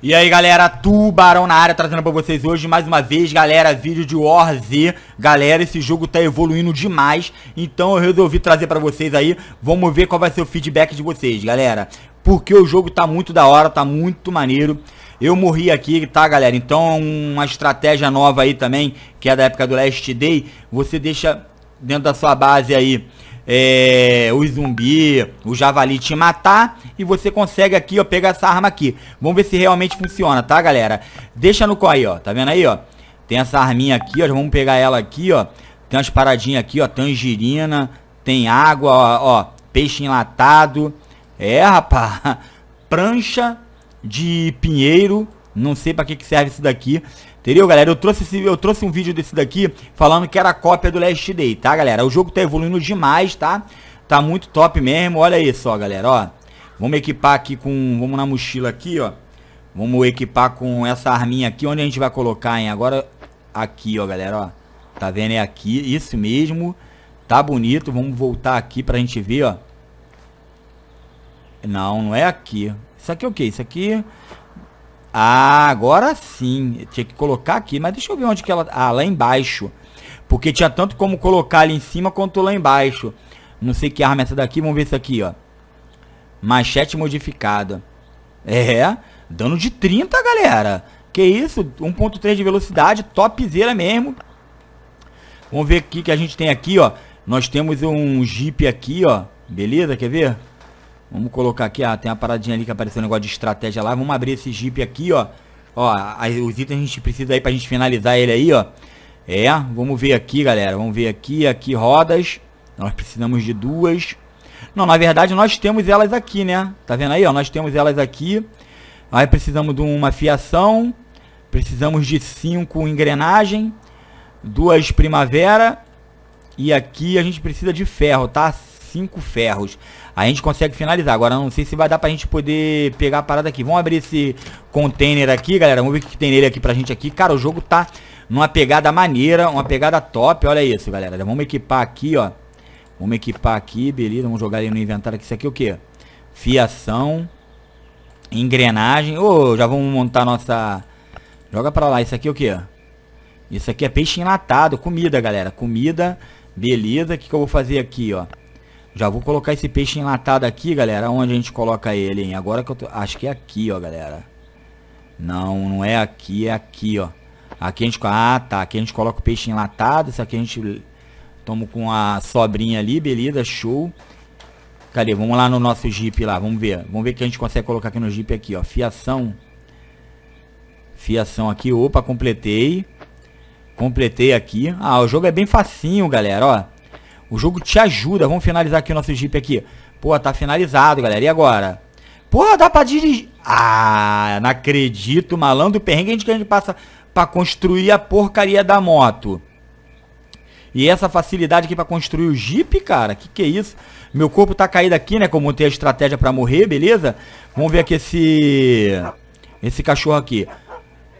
E aí galera, Tubarão na área trazendo pra vocês hoje mais uma vez, galera, vídeo de War Z. Galera, esse jogo tá evoluindo demais, então eu resolvi trazer pra vocês aí. Vamos ver qual vai ser o feedback de vocês, galera. Porque o jogo tá muito da hora, tá muito maneiro. Eu morri aqui, tá galera, então uma estratégia nova aí também Que é da época do Last Day. Você deixa dentro da sua base aí é, o zumbi, o javali te matar e você consegue aqui, ó, pegar essa arma aqui. Vamos ver se realmente funciona, tá, galera? Deixa no aí, ó, tá vendo aí, ó? Tem essa arminha aqui, ó, vamos pegar ela aqui, ó. Tem umas paradinhas aqui, ó, tangerina, tem água, ó, ó peixe enlatado. É, rapaz, prancha de pinheiro, não sei pra que, que serve isso daqui. Entendeu, galera? Eu trouxe, esse, eu trouxe um vídeo desse daqui falando que era cópia do Last Day, tá, galera? O jogo tá evoluindo demais, tá? Tá muito top mesmo. Olha aí só, galera, ó. Vamos equipar aqui com... Vamos na mochila aqui, ó. Vamos equipar com essa arminha aqui. Onde a gente vai colocar, hein? Agora aqui, ó, galera, ó. Tá vendo? É aqui. Isso mesmo. Tá bonito. Vamos voltar aqui pra gente ver, ó. Não, não é aqui. Isso aqui é o quê? Isso aqui... Ah, agora sim. Tinha que colocar aqui. Mas deixa eu ver onde que ela... Ah, lá embaixo. Porque tinha tanto como colocar ali em cima quanto lá embaixo. Não sei que arma é essa daqui. Vamos ver isso aqui, ó. Machete modificada. É. Dano de 30, galera. Que isso? 1.3 de velocidade. Topzera mesmo. Vamos ver o que a gente tem aqui, ó. Nós temos um Jeep aqui, ó. Beleza? Quer ver? Vamos colocar aqui, ah, tem uma paradinha ali que apareceu um negócio de estratégia lá. Vamos abrir esse Jeep aqui, ó. Ó, os itens a gente precisa aí pra gente finalizar ele aí, ó. É, vamos ver aqui, galera. Vamos ver aqui, aqui rodas. Nós precisamos de duas. Não, na verdade nós temos elas aqui, né? Tá vendo aí, ó? Nós temos elas aqui. Aí precisamos de uma fiação. Precisamos de cinco engrenagem. Duas primavera. E aqui a gente precisa de ferro, tá? cinco ferros. A gente consegue finalizar. Agora não sei se vai dar pra gente poder pegar a parada aqui. Vamos abrir esse container aqui, galera. Vamos ver o que tem nele aqui pra gente aqui. Cara, o jogo tá numa pegada maneira, uma pegada top. Olha isso, galera. Vamos equipar aqui, ó. Vamos equipar aqui, beleza. Vamos jogar ali no inventário aqui. Isso aqui é o quê? Fiação. Engrenagem. Ô, oh, já vamos montar nossa... Joga pra lá. Isso aqui é o quê? Isso aqui é peixe enlatado. Comida, galera. Comida. Beleza. O que, que eu vou fazer aqui, ó? Já vou colocar esse peixe enlatado aqui, galera. Onde a gente coloca ele, hein? Agora que eu tô... Acho que é aqui, ó, galera. Não, não é aqui, é aqui, ó. Aqui a gente... Ah, tá. Aqui a gente coloca o peixe enlatado. Isso aqui a gente toma com a sobrinha ali, beleza, show. Cadê? Vamos lá no nosso Jeep lá, vamos ver. Vamos ver o que a gente consegue colocar aqui no Jeep aqui, ó. Fiação. Fiação aqui, opa, completei. Completei aqui. Ah, o jogo é bem facinho, galera, ó. O jogo te ajuda. Vamos finalizar aqui o nosso Jeep aqui. Pô, tá finalizado, galera. E agora? Pô, dá pra dirigir. Ah, não acredito. Malandro perrengue a gente, que a gente passa pra construir a porcaria da moto. E essa facilidade aqui pra construir o Jeep, cara. Que que é isso? Meu corpo tá caído aqui, né? Como ter a estratégia pra morrer, beleza? Vamos ver aqui esse... Esse cachorro aqui.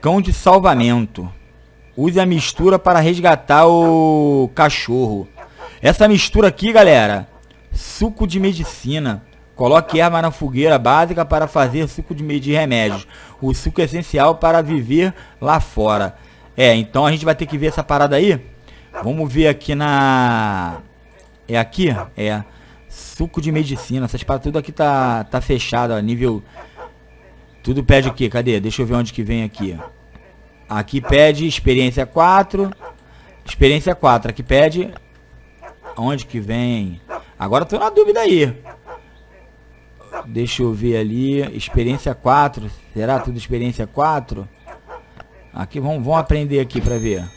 Cão de salvamento. Use a mistura para resgatar o cachorro. Essa mistura aqui, galera, suco de medicina. Coloque erva na fogueira básica para fazer suco de, de remédios. O suco é essencial para viver lá fora. É, então a gente vai ter que ver essa parada aí. Vamos ver aqui na... É aqui? É. Suco de medicina. Essas paradas tudo aqui tá, tá fechado, ó. Nível... Tudo pede o quê? Cadê? Deixa eu ver onde que vem aqui. Aqui pede experiência 4. Experiência 4. Aqui pede Onde que vem? Agora tô na dúvida aí. Deixa eu ver ali. Experiência 4. Será tudo experiência 4? Aqui, vamos, vamos aprender aqui pra ver.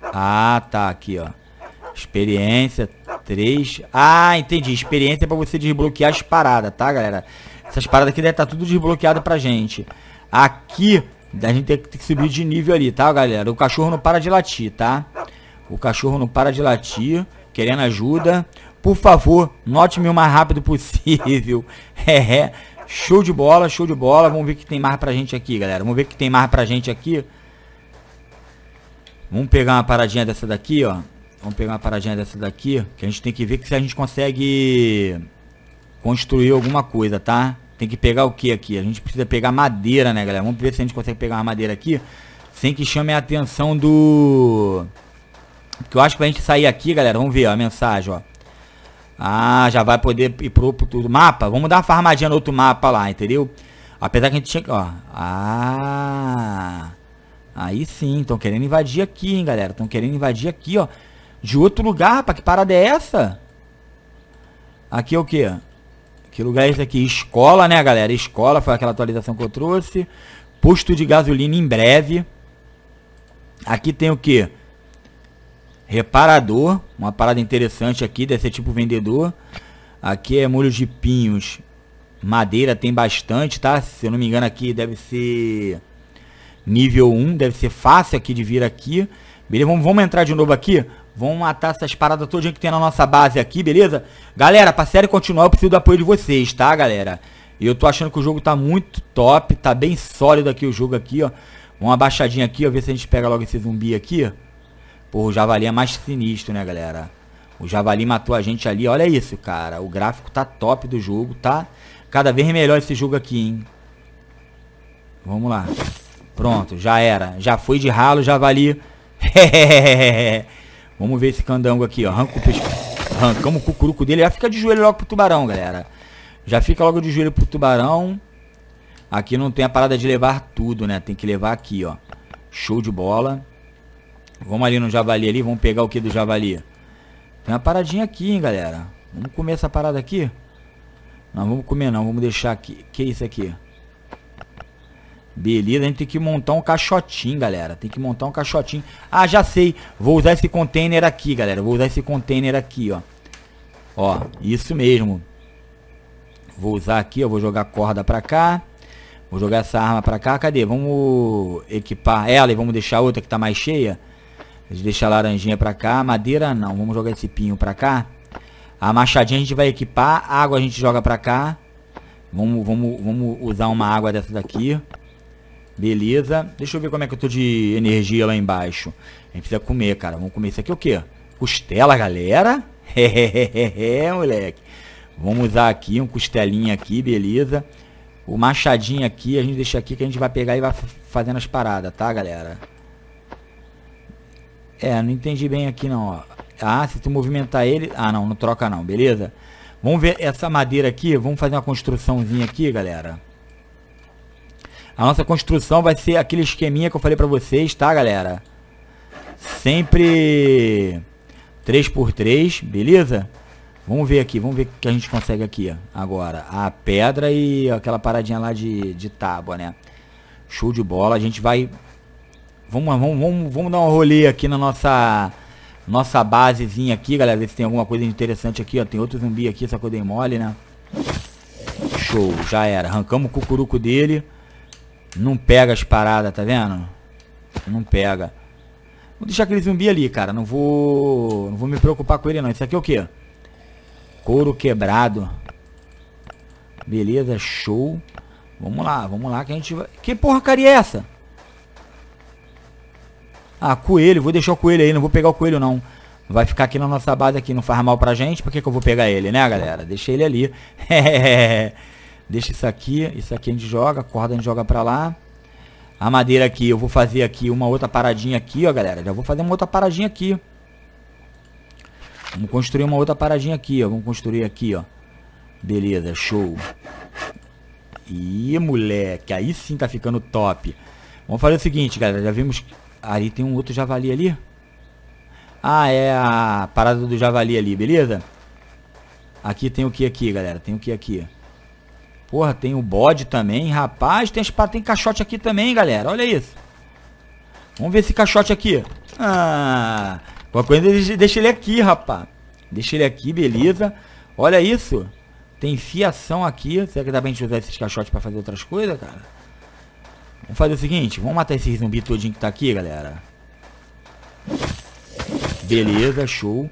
Ah, tá. Aqui, ó. Experiência 3. Ah, entendi. Experiência é pra você desbloquear as paradas, tá, galera? Essas paradas aqui devem estar tá tudo desbloqueado pra gente. Aqui, a gente tem que subir de nível ali, tá, galera? O cachorro não para de latir, tá? O cachorro não para de latir, querendo ajuda. Por favor, note-me o mais rápido possível. É, é, show de bola, show de bola. Vamos ver o que tem mais pra gente aqui, galera. Vamos ver o que tem mais pra gente aqui. Vamos pegar uma paradinha dessa daqui, ó. Vamos pegar uma paradinha dessa daqui, que a gente tem que ver que se a gente consegue construir alguma coisa, tá? Tem que pegar o que aqui? A gente precisa pegar madeira, né, galera? Vamos ver se a gente consegue pegar uma madeira aqui. Sem que chame a atenção do... Porque eu acho que pra gente sair aqui, galera, vamos ver ó, a mensagem, ó. Ah, já vai poder ir pro, pro mapa. Vamos dar uma farmadinha no outro mapa lá, entendeu? Apesar que a gente tinha que... Ó. Ah... Aí sim, estão querendo invadir aqui, hein, galera. Estão querendo invadir aqui, ó. De outro lugar, rapaz. Que parada é essa? Aqui é o quê? Que lugar é esse aqui? Escola, né, galera? Escola, foi aquela atualização que eu trouxe. Posto de gasolina em breve. Aqui tem o quê? Reparador. Uma parada interessante aqui, deve ser tipo vendedor. Aqui é molho de pinhos. Madeira tem bastante, tá? Se eu não me engano aqui deve ser nível 1, deve ser fácil aqui de vir aqui. Beleza? Vamos, vamos entrar de novo aqui. Vamos matar essas paradas todas que tem na nossa base aqui, beleza? Galera, pra série continuar, eu preciso do apoio de vocês, tá, galera? Eu tô achando que o jogo tá muito top, tá bem sólido aqui o jogo aqui, ó. Uma baixadinha aqui, ó, ver se a gente pega logo esse zumbi aqui. Pô, o javali é mais sinistro, né, galera? O javali matou a gente ali, olha isso, cara. O gráfico tá top do jogo, tá? Cada vez melhor esse jogo aqui, hein? Vamos lá. Pronto, já era. Já foi de ralo, javali. Vamos ver esse candango aqui, ó. Arranca o pescoço. Arrancamos o cucuruco dele. Já fica de joelho logo pro tubarão, galera. Já fica logo de joelho pro tubarão. Aqui não tem a parada de levar tudo, né? Tem que levar aqui, ó. Show de bola. Vamos ali no javali ali. Vamos pegar o que do javali? Tem uma paradinha aqui, hein, galera. Vamos comer essa parada aqui? Não, vamos comer não. Vamos deixar aqui. Que é isso aqui? Beleza, a gente tem que montar um caixotinho, galera. Tem que montar um caixotinho. Ah, já sei. Vou usar esse container aqui, galera. Vou usar esse container aqui, ó. Ó, isso mesmo. Vou usar aqui, ó. Vou jogar corda pra cá. Vou jogar essa arma pra cá. Cadê? Vamos equipar ela e vamos deixar outra que tá mais cheia. Deixa a laranjinha pra cá. Madeira não. Vamos jogar esse pinho pra cá. A machadinha a gente vai equipar. A água a gente joga pra cá. Vamos, vamos, vamos usar uma água dessa daqui. Beleza. Deixa eu ver como é que eu tô de energia lá embaixo. A gente precisa comer, cara. Vamos comer isso aqui o quê? Costela, galera? É, moleque. Vamos usar aqui um costelinha aqui, beleza. O machadinho aqui, a gente deixa aqui que a gente vai pegar e vai fazendo as paradas, tá, galera? É, não entendi bem aqui não, ó. Ah, se tu movimentar ele... Ah, não, não troca não, beleza? Vamos ver essa madeira aqui. Vamos fazer uma construçãozinha aqui, galera. A nossa construção vai ser aquele esqueminha que eu falei pra vocês, tá, galera? Sempre 3x3, beleza? Vamos ver aqui, vamos ver o que a gente consegue aqui. Agora, a pedra e aquela paradinha lá de, de tábua, né? Show de bola, a gente vai... Vamos, vamos, vamos, vamos dar um rolê aqui na nossa... Nossa basezinha aqui, galera, ver se tem alguma coisa interessante aqui, ó. Tem outro zumbi aqui, só que eu dei mole, né? Show, já era. Arrancamos o cucuruco dele. Não pega as paradas, tá vendo? Não pega. Vou deixar aquele zumbi ali, cara. Não vou. Não vou me preocupar com ele não. Isso aqui é o quê? Couro quebrado. Beleza, show. Vamos lá, vamos lá que a gente vai. Que porcaria é essa? Ah, coelho. Vou deixar o coelho aí. Não vou pegar o coelho não. Vai ficar aqui na nossa base aqui. Não faz mal pra gente. Por que, que eu vou pegar ele, né, galera? Deixa ele ali. Deixa isso aqui, isso aqui a gente joga, a corda a gente joga pra lá. A madeira aqui, eu vou fazer aqui uma outra paradinha aqui, ó, galera. Já vou fazer uma outra paradinha aqui. Vamos construir uma outra paradinha aqui, ó. Vamos construir aqui, ó. Beleza, show. Ih, moleque, aí sim tá ficando top. Vamos fazer o seguinte, galera. Já vimos... Ali tem um outro javali ali. Ah, é a parada do javali ali, beleza? Aqui tem o que aqui, galera? Tem o que aqui? Porra, tem o bode também. Rapaz, tem, tem caixote aqui também, galera. Olha isso. Vamos ver esse caixote aqui. Ah, qualquer coisa deixa ele aqui, rapaz. Deixa ele aqui, beleza. Olha isso. Tem fiação aqui. Será que dá pra gente usar esses caixotes pra fazer outras coisas, cara? Vamos fazer o seguinte. Vamos matar esse zumbi todinho que tá aqui, galera. Beleza, show.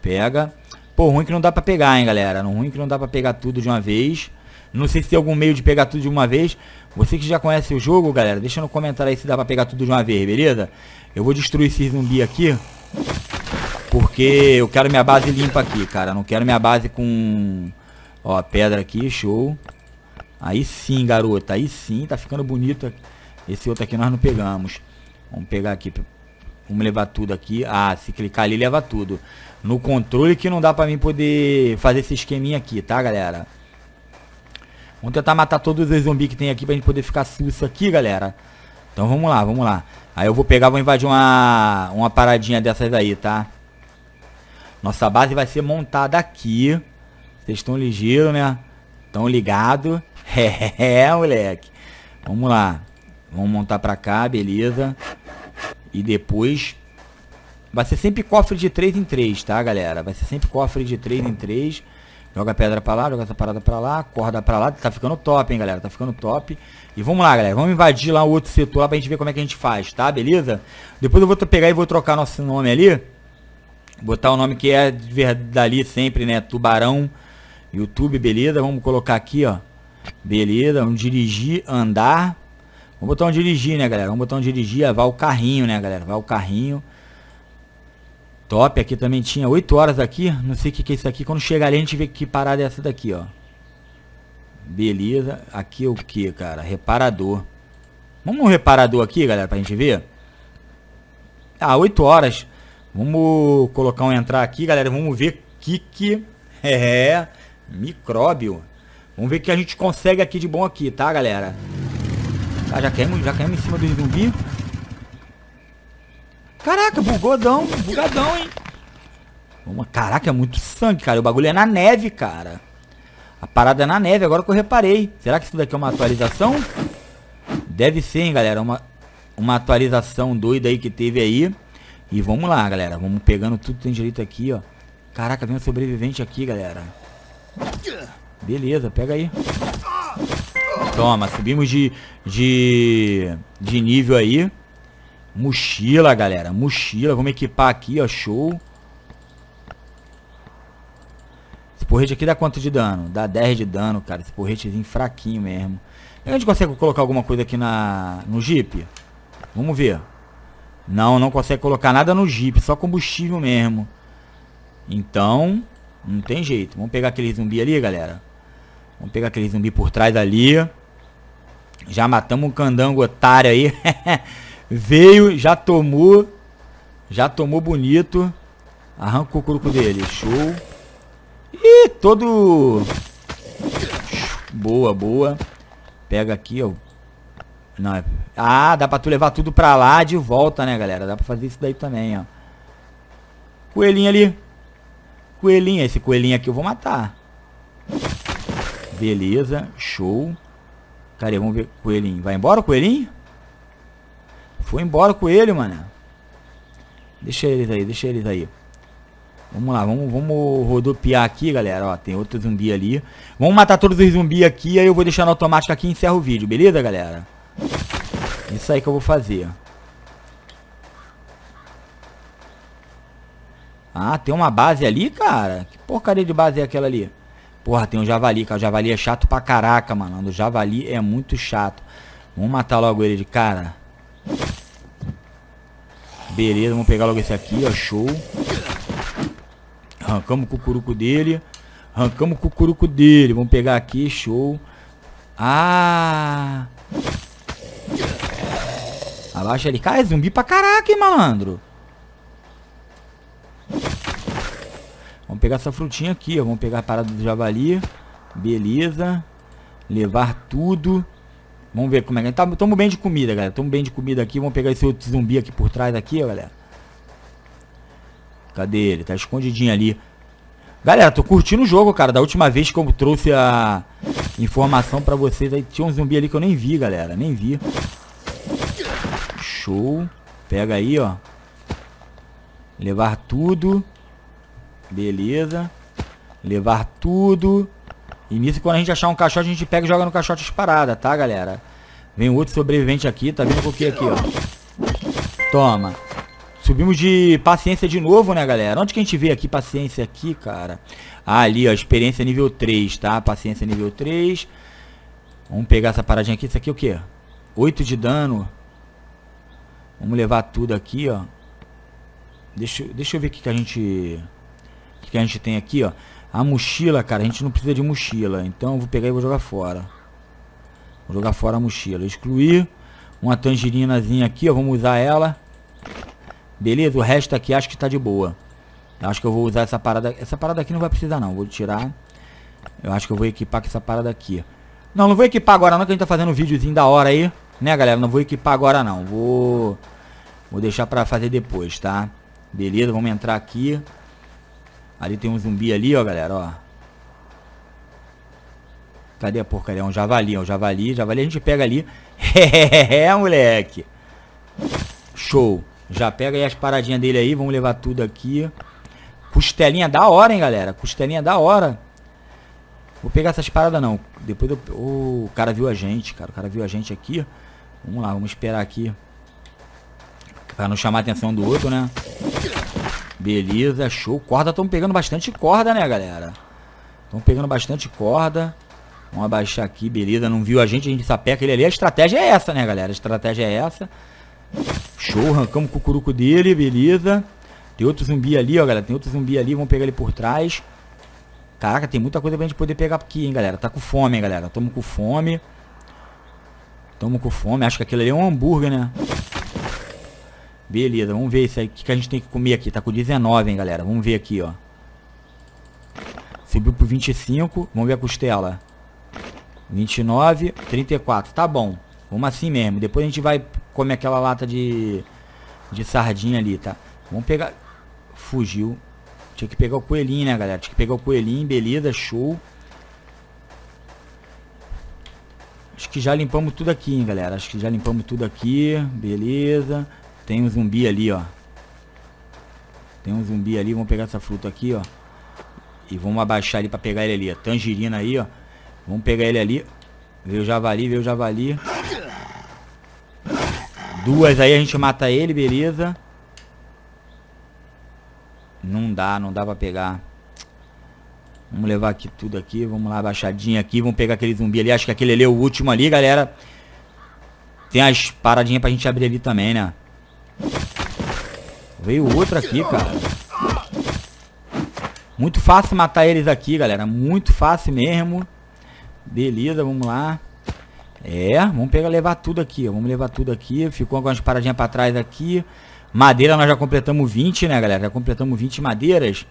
Pega. Pô, ruim que não dá pra pegar, hein, galera. Ruim que não dá pra pegar tudo de uma vez. Não sei se tem algum meio de pegar tudo de uma vez. Você que já conhece o jogo, galera, deixa no comentário aí se dá pra pegar tudo de uma vez, beleza? Eu vou destruir esse zumbi aqui. Porque eu quero minha base limpa aqui, cara. Não quero minha base com... Ó, pedra aqui, show. Aí sim, garota. Aí sim, tá ficando bonito. Esse outro aqui nós não pegamos. Vamos pegar aqui. Vamos levar tudo aqui. Ah, se clicar ali, leva tudo. No controle que não dá pra mim poder fazer esse esqueminha aqui, tá, galera? Vamos tentar matar todos os zumbis que tem aqui pra gente poder ficar susto aqui, galera. Então vamos lá, vamos lá. Aí eu vou pegar, vou invadir uma, uma paradinha dessas aí, tá? Nossa base vai ser montada aqui. Vocês estão ligeiros, né? Estão ligados? É, moleque. Vamos lá. Vamos montar pra cá, beleza. E depois... Vai ser sempre cofre de 3 em 3, tá, galera? Vai ser sempre cofre de 3 em 3. Joga a pedra pra lá, joga essa parada pra lá, corda pra lá. Tá ficando top, hein, galera? Tá ficando top. E vamos lá, galera. Vamos invadir lá o outro setor lá pra gente ver como é que a gente faz, tá? Beleza? Depois eu vou pegar e vou trocar nosso nome ali. Botar o nome que é verdade sempre, né? Tubarão YouTube, beleza? Vamos colocar aqui, ó. Beleza, vamos dirigir, andar. Vamos botar um dirigir, né, galera? Vamos botar um dirigir, vai o carrinho, né, galera? Vai o carrinho. Top, aqui também tinha 8 horas aqui. Não sei o que, que é isso aqui. Quando chegar ali, a gente vê que parada é essa daqui, ó. Beleza. Aqui é o que, cara? Reparador. Vamos no reparador aqui, galera, pra gente ver. Ah, 8 horas. Vamos colocar um entrar aqui, galera. Vamos ver que que... É, micróbio. Vamos ver o que a gente consegue aqui de bom aqui, tá, galera? Tá, já caímos, já caímos em cima do zumbi. Caraca, bugodão, bugadão, hein? Caraca, é muito sangue, cara. O bagulho é na neve, cara. A parada é na neve, agora que eu reparei. Será que isso daqui é uma atualização? Deve ser, hein, galera. Uma, uma atualização doida aí que teve aí. E vamos lá, galera. Vamos pegando tudo que tem direito aqui, ó. Caraca, vem um sobrevivente aqui, galera. Beleza, pega aí. Toma, subimos de, de, de nível aí. Mochila, galera. Mochila. Vamos equipar aqui, ó. Show. Esse porrete aqui dá quanto de dano? Dá 10 de dano, cara. Esse porretezinho fraquinho mesmo. A gente consegue colocar alguma coisa aqui na, no Jeep? Vamos ver. Não, não consegue colocar nada no Jeep. Só combustível mesmo. Então, não tem jeito. Vamos pegar aquele zumbi ali, galera. Vamos pegar aquele zumbi por trás ali. Já matamos um candango otário aí. Veio, já tomou. Já tomou bonito. Arranca o curuco dele. Show. Ih, todo... Boa, boa. Pega aqui, ó. Não, é... Ah, dá pra tu levar tudo pra lá de volta, né, galera? Dá pra fazer isso daí também, ó. Coelhinho ali. Coelhinho. Esse coelhinho aqui eu vou matar. Beleza, show. Cadê? Vamos ver. Coelhinho. Vai embora coelhinho? Foi embora o coelho, mano. Deixa eles aí, deixa eles aí. Vamos lá, vamos, vamos rodopiar aqui, galera. Ó, tem outro zumbi ali. Vamos matar todos os zumbis aqui, aí eu vou deixar no automático aqui e encerro o vídeo, beleza, galera? Isso aí que eu vou fazer. Ah, tem uma base ali, cara? Que porcaria de base é aquela ali? Porra, tem um javali, cara. O javali é chato pra caraca, mano. O javali é muito chato. Vamos matar logo ele de cara. Beleza, vamos pegar logo esse aqui, ó. Show. Arrancamos o cucuruco dele. Arrancamos o cucuruco dele. Vamos pegar aqui, show. Ah! Abaixa ele. Cara, é zumbi pra caraca, hein, malandro. Vamos pegar essa frutinha aqui, ó. Vamos pegar a parada do javali. Beleza. Levar tudo. Vamos ver como é que... Tá, tamo bem de comida, galera. Tamo bem de comida aqui. Vamos pegar esse outro zumbi aqui por trás aqui, ó, galera. Cadê ele? Tá escondidinho ali. Galera, tô curtindo o jogo, cara. Da última vez que eu trouxe a informação pra vocês, aí tinha um zumbi ali que eu nem vi, galera. Nem vi. Show. Pega aí, ó. Levar tudo. Beleza. Levar tudo. E nisso, quando a gente achar um caixote, a gente pega e joga no caixote as paradas, tá, galera? Vem outro sobrevivente aqui, tá vendo o que aqui, ó. Toma. Subimos de paciência de novo, né, galera? Onde que a gente vê aqui paciência aqui, cara? Ah, ali, ó, experiência nível 3, tá? Paciência nível 3. Vamos pegar essa paradinha aqui. Isso aqui é o quê? 8 de dano. Vamos levar tudo aqui, ó. Deixa, deixa eu ver o que, que a gente... Que a gente tem aqui, ó. A mochila, cara, a gente não precisa de mochila. Então eu vou pegar e vou jogar fora. Vou jogar fora a mochila. Excluir. Uma tangerinazinha aqui, ó. Vamos usar ela. Beleza? O resto aqui acho que tá de boa. Eu acho que eu vou usar essa parada. Essa parada aqui não vai precisar não. Vou tirar. Eu acho que eu vou equipar com essa parada aqui. Não, não vou equipar agora não, que a gente tá fazendo um videozinho da hora aí. Né, galera? Não vou equipar agora não. Vou... Vou deixar pra fazer depois, tá? Beleza, vamos entrar aqui. Ali tem um zumbi ali, ó, galera, ó. Cadê a porcaria? É um javali, é um javali. Javali a gente pega ali. É, moleque. Show. Já pega aí as paradinhas dele aí. Vamos levar tudo aqui. Costelinha da hora, hein, galera. Costelinha da hora. Vou pegar essas paradas não. Depois eu... Oh, o cara viu a gente, cara. O cara viu a gente aqui. Vamos lá, vamos esperar aqui. Pra não chamar a atenção do outro, né? Beleza, show. Corda, estão pegando bastante corda, né, galera? Estão pegando bastante corda. Vamos abaixar aqui, beleza. Não viu a gente, a gente sapeca ele ali. A estratégia é essa, né, galera? A estratégia é essa. Show, arrancamos o cucuruco dele, beleza. Tem outro zumbi ali, ó, galera. Tem outro zumbi ali, vamos pegar ele por trás. Caraca, tem muita coisa pra gente poder pegar aqui, hein, galera. Tá com fome, hein, galera. Tamo com fome. Tamo com fome. Acho que aquilo ali é um hambúrguer, né? Beleza, vamos ver isso aí. O que, que a gente tem que comer aqui? Tá com 19, hein, galera. Vamos ver aqui, ó. Subiu pro 25. Vamos ver a costela. 29, 34. Tá bom. Vamos assim mesmo. Depois a gente vai comer aquela lata de, de sardinha ali, tá? Vamos pegar... Fugiu. Tinha que pegar o coelhinho, né, galera? Tinha que pegar o coelhinho. Beleza, show. Acho que já limpamos tudo aqui, hein, galera. Acho que já limpamos tudo aqui. Beleza. Tem um zumbi ali, ó. Tem um zumbi ali. Vamos pegar essa fruta aqui, ó. E vamos abaixar ali pra pegar ele ali, ó. Tangerina aí, ó. Vamos pegar ele ali. Veio o javali, veio o javali. Duas aí a gente mata ele, beleza. Não dá, não dá pra pegar. Vamos levar aqui tudo aqui. Vamos lá, abaixadinha aqui. Vamos pegar aquele zumbi ali. Acho que aquele ali é o último ali, galera. Tem as paradinhas pra gente abrir ali também, né? Veio outro aqui, cara. Muito fácil matar eles aqui, galera. Muito fácil mesmo. Beleza, vamos lá. É, vamos pegar, levar tudo aqui. Vamos levar tudo aqui. Ficou algumas paradinhas pra trás aqui. Madeira nós já completamos 20, né, galera? Já completamos 20 madeiras.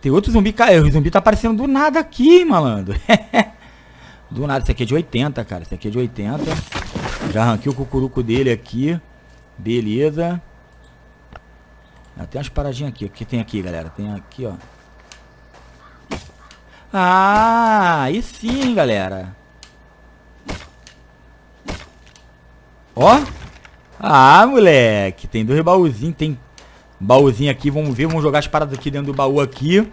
Tem outro zumbi caiu. O zumbi tá aparecendo do nada aqui, malandro. do nada. Esse aqui é de 80, cara. Esse aqui é de 80. Já arranquei o cucuruco dele aqui. Beleza. Tem umas paradinhas aqui. O que tem aqui, galera? Tem aqui, ó. Ah, aí sim, galera. Ó. Ah, moleque. Tem dois baúzinhos. Tem baúzinho aqui. Vamos ver. Vamos jogar as paradas aqui dentro do baú aqui.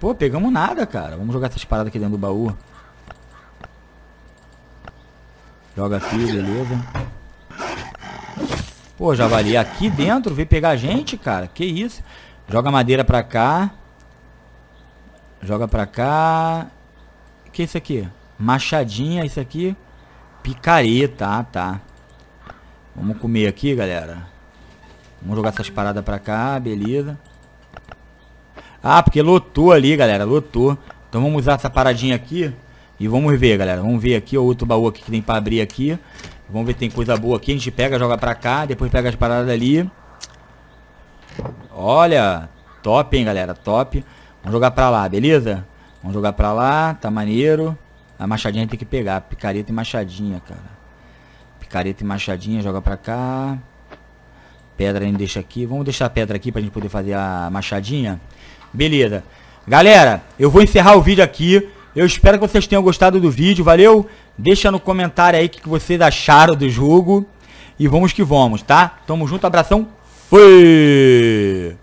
Pô, pegamos nada, cara. Vamos jogar essas paradas aqui dentro do baú. Joga aqui, beleza. Pô, javali aqui dentro veio pegar a gente, cara. Que isso. Joga madeira pra cá. Joga pra cá. Que isso aqui? Machadinha, isso aqui. Picareta, ah, tá. Vamos comer aqui, galera. Vamos jogar essas paradas pra cá, beleza. Ah, porque lotou ali, galera, lotou. Então vamos usar essa paradinha aqui. E vamos ver, galera. Vamos ver aqui o outro baú aqui que tem pra abrir aqui. Vamos ver tem coisa boa aqui. A gente pega, joga pra cá. Depois pega as paradas ali. Olha. Top, hein, galera. Top. Vamos jogar pra lá, beleza? Vamos jogar pra lá, tá maneiro. A machadinha tem que pegar, picareta e machadinha, cara. Picareta e machadinha, joga pra cá. Pedra a gente deixa aqui. Vamos deixar a pedra aqui pra gente poder fazer a machadinha. Beleza. Galera, eu vou encerrar o vídeo aqui. Eu espero que vocês tenham gostado do vídeo, valeu? Deixa no comentário aí o que vocês acharam do jogo. E vamos que vamos, tá? Tamo junto, abração. Fui!